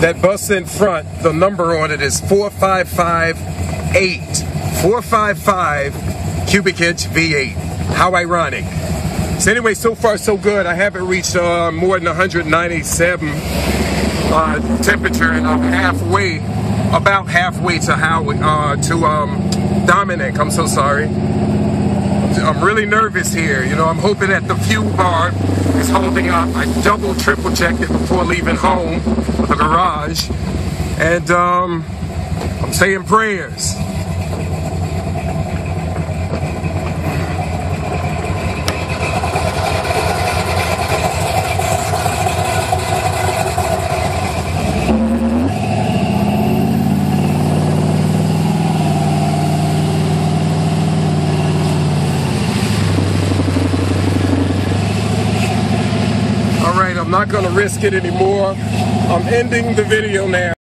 That bus in front, the number on it is 4558. 455 cubic inch V8. How ironic. So anyway, so far so good. I haven't reached uh, more than 197 uh, temperature, and I'm halfway, about halfway to how uh, to um, Domenic. I'm so sorry. I'm really nervous here. You know, I'm hoping that the fuel barb is holding up. I double, triple checked it before leaving home, the garage, and um, I'm saying prayers. I'm not going to risk it anymore. I'm ending the video now.